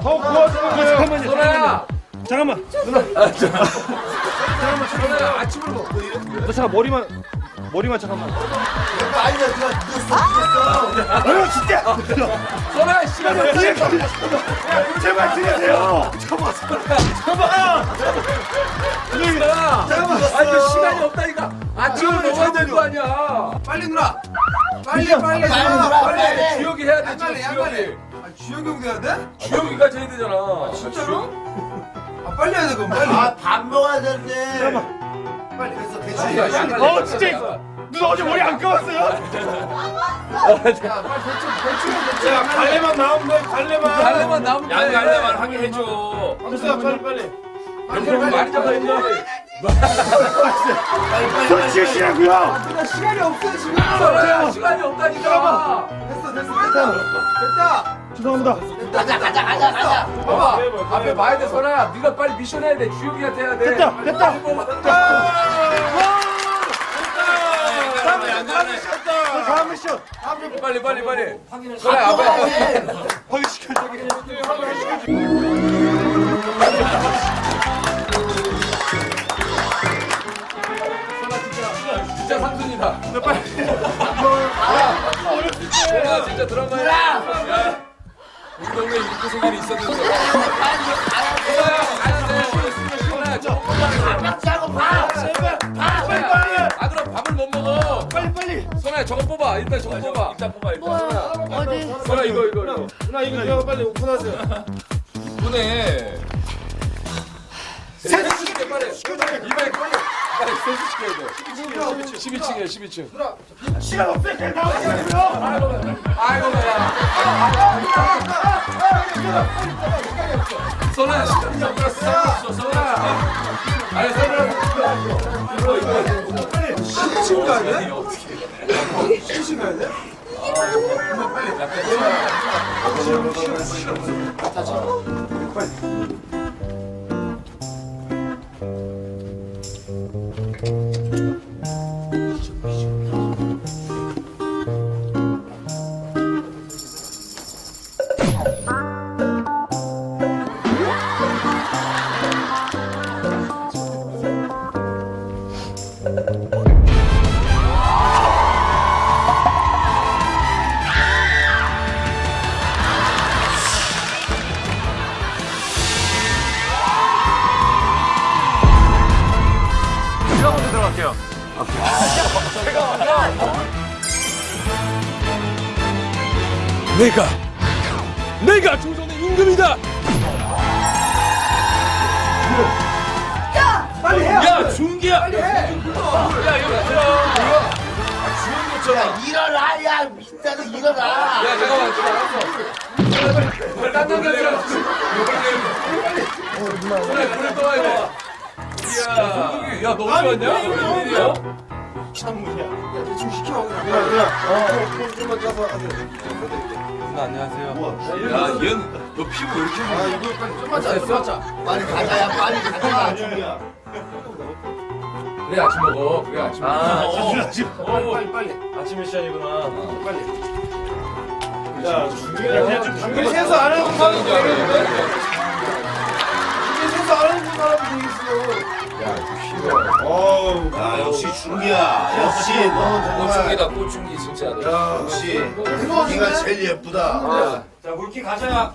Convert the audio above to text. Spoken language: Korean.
더 구워주는 거예요. 잠깐만요. 소라야! 잠깐만. 소라야 아침을 먹고 너 잠깐 머리만 머리만 잠깐만. 아니야, 누가 늦었어. 어 진짜. 소라야 시간이 없다 제발 들으세요. 잠깐만. 잠깐만. 소라야 아니 그 시간이 없다니까 아침을 먹어야 되는. 거 아니야 빨리 누나 빨리 빨리 빨리 누나, 빨리. 주혁이 해야 돼 양말에. 주혁이 아, 주혁이 형 돼야 돼? 주혁이가 해야 되잖아 진짜로? 아, 빨리 해야 돼, 그럼 빨리. 아, 밥 먹어야 되는데. 잠깐만. 빨리 야, 대충. 양말 어, 진짜. 누나 어제 머리 안 감았어요? 야, 빨리 대충, 대충, 대충. 야 갈래만 나오면 돼. 갈래만. 갈래만 나오면 돼 양 갈래만 하게 해줘. 됐어 빨리 빨리. 옆으로 많이 잡아야지 솔직히시라고요. 나 시간이 없어, 지금. 소라야 시간이 없다니까 됐어, 됐어, 됐다. 됐다. 죄송합니다. 가자, 가자, 가자, 가자. 봐봐 앞에 봐야 돼 소라야 네가 빨리 미션 해야 돼 주혁이한테 해야 돼 됐다, 됐다. 다음 미션. 빨리 빨리 빨리. 소라야 앞에 확인 시켜. 진짜 삼순이다. 빨리 소라 진짜 드라마야. 우리 동네에 육구생일이 있었는데 저거 뽑아. 일단 저거 뽑아. 일단 뽑아 일단. 어디? 소라 이거 이거 이거. 누나 이거 이거 빨리 오픈하세요. 이분에 세수 시켜 빨리. 200 빨리 빨리. 세수 시켜야 돼 12층이야 12층. 시간 없을 때 나오세요. 아이고 야 소라야 시간이 없었어. 소라야 아니 소라야 시신 가야 돼? 시신 가야 돼? 제가 내가 내가 조선의 임금이다! 빨리 해! 야 중기야. 야 여기 들어. 야, 일어나, 야, 미친다도 일어나. 야 잠깐만 잠깐만. 딴딴 게 소라야 불을 떠와 이거 이야 야 너 어디 왔냐? 웬일이야? 대충 시켜. 야얘너 피부 왜 이렇게 좀만 자, 좀만 자. 빨리 가자, 야, 빨리 가자. 그래 아침 먹어 그래 아침 먹어 아, 어. 빨리, 빨리. 아침 미션이구나. 야 그냥 좀 준비 세서 안 하는 사람 세서 야, 역시 준기야. 역시 너 정말. 꽃중기다 꽃중기 진짜 역시. 네가 제일 예쁘다. 자 물기 가자.